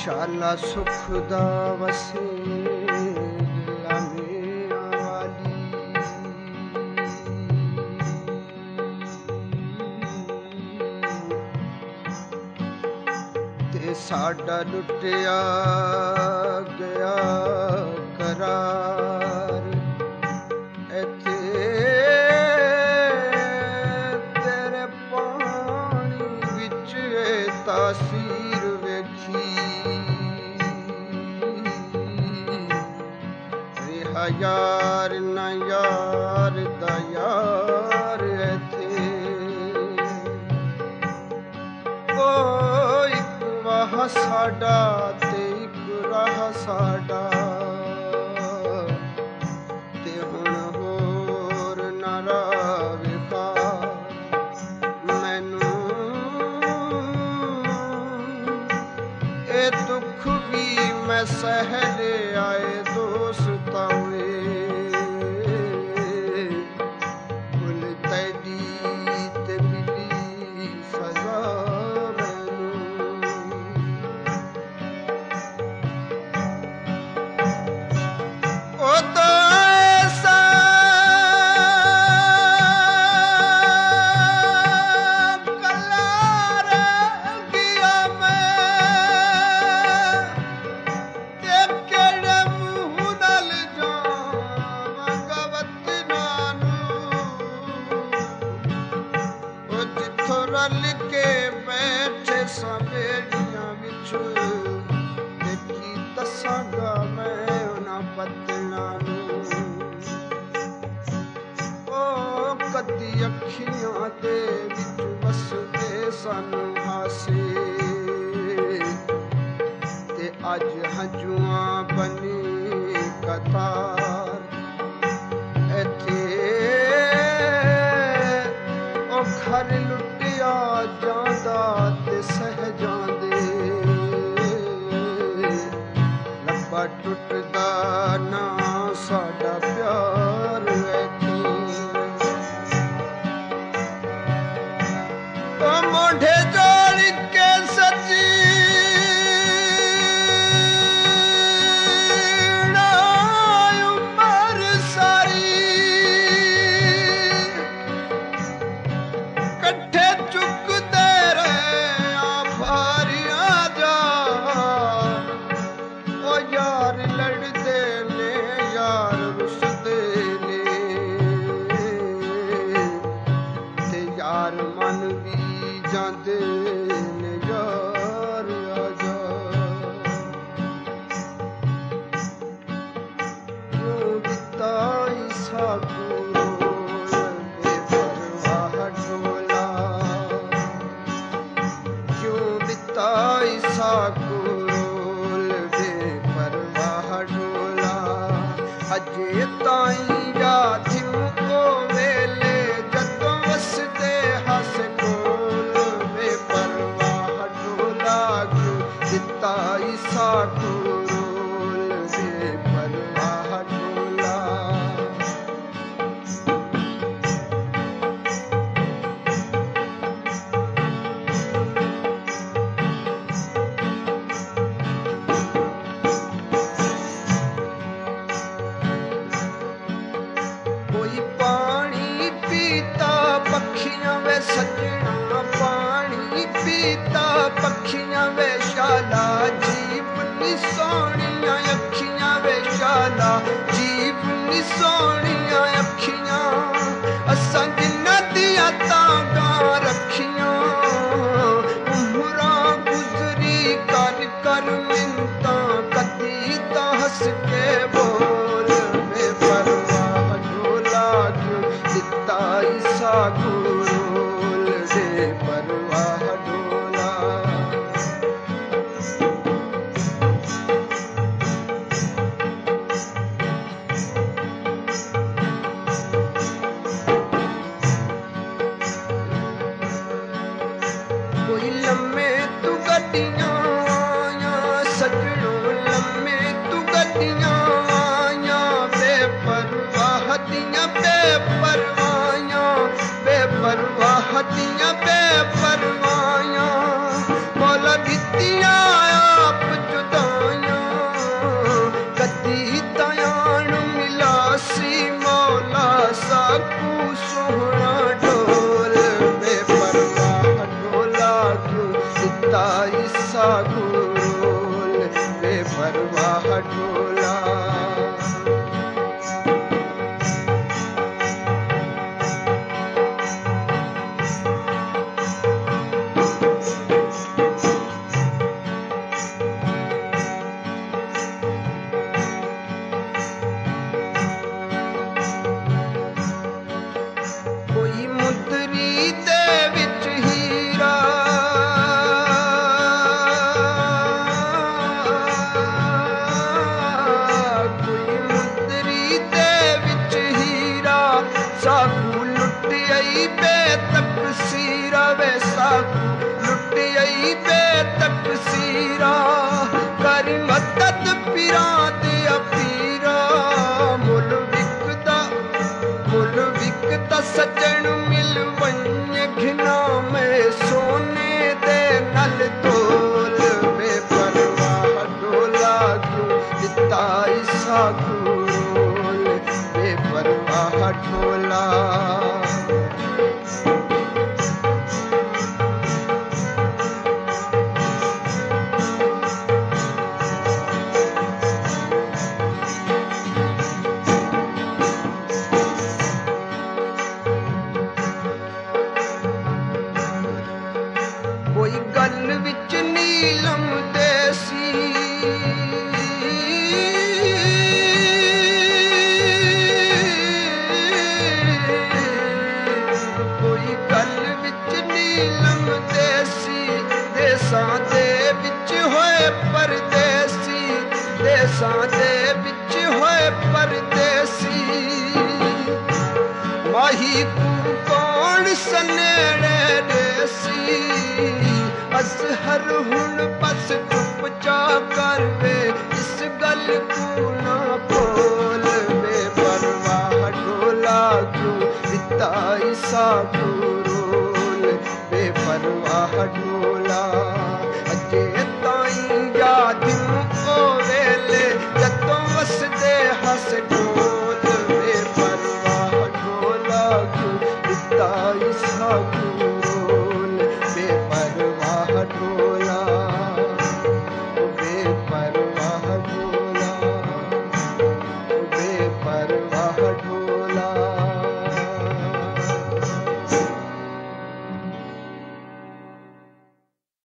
ਗਊਸ਼ਾਲਾ ਸੁਖ ਦਾ ਵਸੇ ਸਾਡਾ ਲੁੱਟਿਆ ਗਿਆ ਕਰਾਰ। ਇੱਥੇ ਤੇਰੇ ਪਾਣੀ ਵਿੱਚ ਤਾਸੀ ਯਾਰ ਨਾ ਯਾਰ ਦਾ ਯਾਰ ਇਥੇ। ਓ ਸਾਡਾ ਤੇ ਇੱਕ ਸਾਡਾ। ਤੇ ਹੁਣ ਹੋਰ ਨਾ ਰਾਵੇਗਾ ਇਹ ਦੁੱਖ ਵੀ ਮੈਂ ਸਹਿ ਲਿਆ ਦੋਸਤਾਂ ਕੁਛ ਦੇਖੀ ਦੱਸਾਂਗਾ ਮੈਂ ਉਹਨਾਂ ਬਦਲਾਂ ਨੂੰ ਓ ਕਦੀ ਅੱਖੀਆਂ ਦੇ ਵਿੱਚ ਵਸਦੇ ਸਨ ਹਾਸੇ। ਤੇ ਅੱਜ ਹੰਝੂਆਂ ਬਣੀ ਕਤਾਰ। ਇੱਥੇ ਓ ਘਰ ஆற்றுற்று ਹਜੇ ਤਾਈਂ sonhinha é pequenininha ਦੀਆਂ ਬੇਪਰਵਾਹਾਂ ਬੇਪਰਵਾਹ ਦੀਆਂ ਬੇਪਰਵਾਹ ਲੁੱਟਈ ਬੇਤਪਸੀ ਰਵੇ ਸਾ ਲੁੱਟਈ ਬੇਤਪਸੀ ਰਾ ਕਰ ਮਦਦ ਪਿਰਾਂ ਤੇ ਅਪੀਰਾ। ਮੁੱਲ ਵਿਕਦਾ ਮੁੱਲ ਵਿਕਦਾ ਸੱਜਣ ਕੋਈ ਗੱਲ ਵਿੱਚ ਨੀਲਮ ਸੀ। ਕੋਈ ਗੱਲ ਵਿੱਚ ਨੀਲਮ ਸੀ। ਦੇਸਾਂ ਦੇ ਵਿੱਚ ਹੋਏ ਪਰਦੇਸੀ। ਦੇਸਾਂ ਦੇ ਵਿੱਚ ਹੋਏ ਪਰਦੇਸੀ। ਮਾਹੀ ਕੂ ਕੌਣ ਸਨੇੜੇ ਦੇਸੀ? ਅਸਹਰ ਹੁਣ ਬਸ ਚੁੱਪ ਚਾ ਕਰ ਵੇ ਇਸ ਗੱਲ ਕੂ ਨਾ ਬੋਲ ਵੇ ਪਰਵਾਹ ਢੋਲਾ ਕਿਉਂ ਦਿੱਤਾ ਇਸਾ ਗੁਰੂਲ ਵੇ ਪਰਵਾਹ ਢੋਲਾ